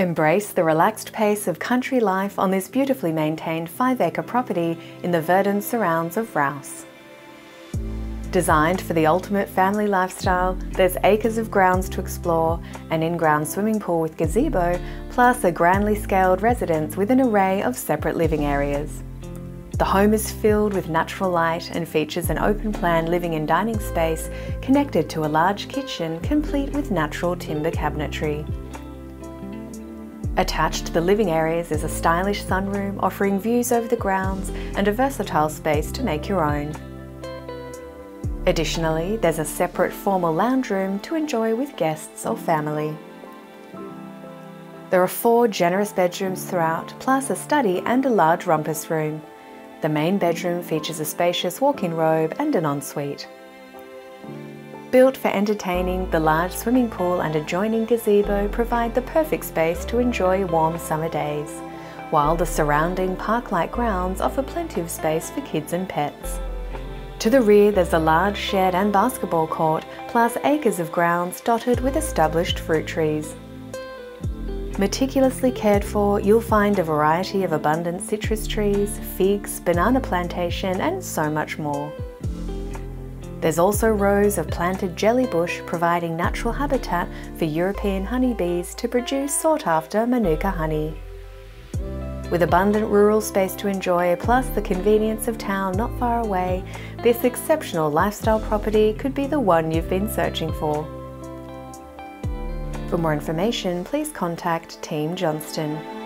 Embrace the relaxed pace of country life on this beautifully maintained 5 acre property in the verdant surrounds of Rous. Designed for the ultimate family lifestyle, there's acres of grounds to explore, an in-ground swimming pool with gazebo, plus a grandly scaled residence with an array of separate living areas. The home is filled with natural light and features an open plan living and dining space connected to a large kitchen complete with natural timber cabinetry. Attached to the living areas is a stylish sunroom offering views over the grounds and a versatile space to make your own. Additionally, there's a separate formal lounge room to enjoy with guests or family. There are four generous bedrooms throughout, plus a study and a large rumpus room. The main bedroom features a spacious walk-in robe and an ensuite. Built for entertaining, the large swimming pool and adjoining gazebo provide the perfect space to enjoy warm summer days, while the surrounding park-like grounds offer plenty of space for kids and pets. To the rear, there's a large shed and basketball court, plus acres of grounds dotted with established fruit trees. Meticulously cared for, you'll find a variety of abundant citrus trees, figs, banana plantation, and so much more. There's also rows of planted jelly bush providing natural habitat for European honeybees to produce sought after Manuka honey. With abundant rural space to enjoy, plus the convenience of town not far away, this exceptional lifestyle property could be the one you've been searching for. For more information, please contact Team Johnston.